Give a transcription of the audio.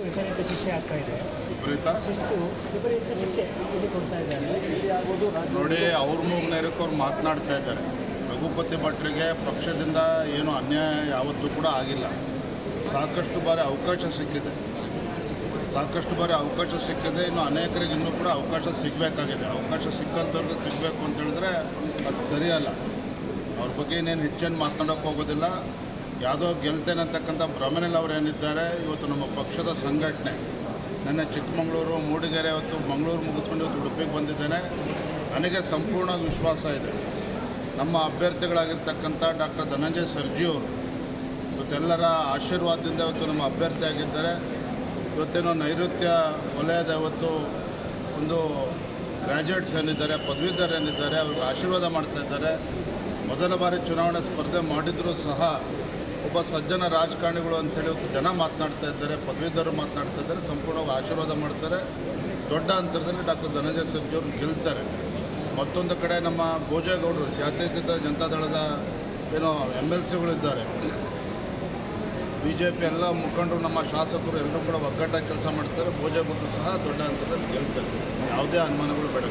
ವಿಪರೀತ ಶಿಕ್ಷೆ ಆಗ್ತಾ ಇದೆ. ವಿಪರೀತ? ಶಿಸ್ತು ವಿಪರೀತ ಶಿಕ್ಷೆ ಇಲ್ಲಿ ಕೊಡ್ತಾ ಇದ್ದಾರೆ. ನೋಡಿ ಅವ್ರ ಮೂಗ್ನೇರಕ್ಕೆ ಅವ್ರು ಮಾತನಾಡ್ತಾ ಇದ್ದಾರೆ. ರಘುಪತಿ ಭಟ್ರಿಗೆ ಪಕ್ಷದಿಂದ ಏನು ಅನ್ಯಾಯ ಯಾವತ್ತೂ ಕೂಡ ಆಗಿಲ್ಲ. ಸಾಕಷ್ಟು ಬಾರಿ ಅವಕಾಶ ಸಿಕ್ಕಿದೆ. ಸಾಕಷ್ಟು ಬಾರಿ ಅವಕಾಶ ಸಿಕ್ಕಿದೆ. ಇನ್ನು ಅನೇಕರಿಗೆ ಇನ್ನೂ ಕೂಡ ಅವಕಾಶ ಸಿಗಬೇಕಾಗಿದೆ. ಅವಕಾಶ ಸಿಕ್ಕಂಥವ್ರಿಗೆ ಸಿಗಬೇಕು ಅಂತ ಹೇಳಿದ್ರೆ ಅದು ಸರಿಯಲ್ಲ. ಅವ್ರ ಬಗ್ಗೆ ಇನ್ನೇನು ಹೆಚ್ಚೇನು ಮಾತನಾಡೋಕ್ಕೆ ಹೋಗೋದಿಲ್ಲ. ಯಾವುದೋ ಗೆಲ್ತೇನೆ ಅಂತಕ್ಕಂಥ ಭ್ರಮೆನಲ್ಲಿ ಅವರು ಏನಿದ್ದಾರೆ, ಇವತ್ತು ನಮ್ಮ ಪಕ್ಷದ ಸಂಘಟನೆ, ನನ್ನ ಚಿಕ್ಕಮಗಳೂರು, ಮೂಡಿಗೆರೆ ಇವತ್ತು ಮಂಗಳೂರು ಮುಗಿಸ್ಕೊಂಡು ಇವತ್ತು ಉಡುಪಿಗೆ ಬಂದಿದ್ದೇನೆ. ನನಗೆ ಸಂಪೂರ್ಣ ವಿಶ್ವಾಸ ಇದೆ. ನಮ್ಮ ಅಭ್ಯರ್ಥಿಗಳಾಗಿರ್ತಕ್ಕಂಥ ಡಾಕ್ಟರ್ ಧನಂಜಯ ಸರ್ಜಿಯವರು ಇವತ್ತೆಲ್ಲರ ಆಶೀರ್ವಾದದಿಂದ ಇವತ್ತು ನಮ್ಮ ಅಭ್ಯರ್ಥಿ ಆಗಿದ್ದಾರೆ. ಇವತ್ತೇನೋ ನೈಋತ್ಯ ವಲಯದ ಇವತ್ತು ಒಂದು ಗ್ರ್ಯಾಜುಯೇಟ್ಸ್ ಏನಿದ್ದಾರೆ, ಪದವೀಧರ ಏನಿದ್ದಾರೆ, ಅವ್ರಿಗೆ ಆಶೀರ್ವಾದ ಮಾಡ್ತಾ ಇದ್ದಾರೆ. ಮೊದಲ ಬಾರಿ ಚುನಾವಣೆ ಸ್ಪರ್ಧೆ ಮಾಡಿದರೂ ಸಹ ಒಬ್ಬ ಸಜ್ಜನ ರಾಜಕಾರಣಿಗಳು ಅಂತೇಳಿ ಜನ ಮಾತನಾಡ್ತಾ ಇದ್ದಾರೆ, ಪದವೀಧರರು ಮಾತನಾಡ್ತಾ ಇದ್ದಾರೆ, ಸಂಪೂರ್ಣವಾಗಿ ಆಶೀರ್ವಾದ ಮಾಡ್ತಾರೆ. ದೊಡ್ಡ ಅಂತರದಲ್ಲಿ ಡಾಕ್ಟರ್ ಧನಂಜಯ ಸರ್ಜಿ ಅವರು ಗೆಲ್ತಾರೆ. ಮತ್ತೊಂದು ಕಡೆ ನಮ್ಮ ಭೋಜೇಗೌಡರು ಜಾತ್ಯತೀತ ಜನತಾದಳದ ಏನೋ ಎಂ ಎಲ್ ಸಿಗಳಿದ್ದಾರೆ ಬಿ ಜೆ ಪಿ ಎಲ್ಲ ಮುಖಂಡರು, ನಮ್ಮ ಶಾಸಕರು ಎಲ್ಲರೂ ಕೂಡ ಒಗ್ಗಟ್ಟಾಗಿ ಕೆಲಸ ಮಾಡ್ತಾರೆ. ಭೋಜೇಗೌಡರು ಸಹ ದೊಡ್ಡ ಅಂತರದಲ್ಲಿ ಗೆಲ್ತಾರೆ. ಯಾವುದೇ ಅನುಮಾನಗಳು ಬೇಡ.